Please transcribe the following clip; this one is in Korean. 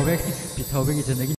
비타오백 비타오백이 제 내기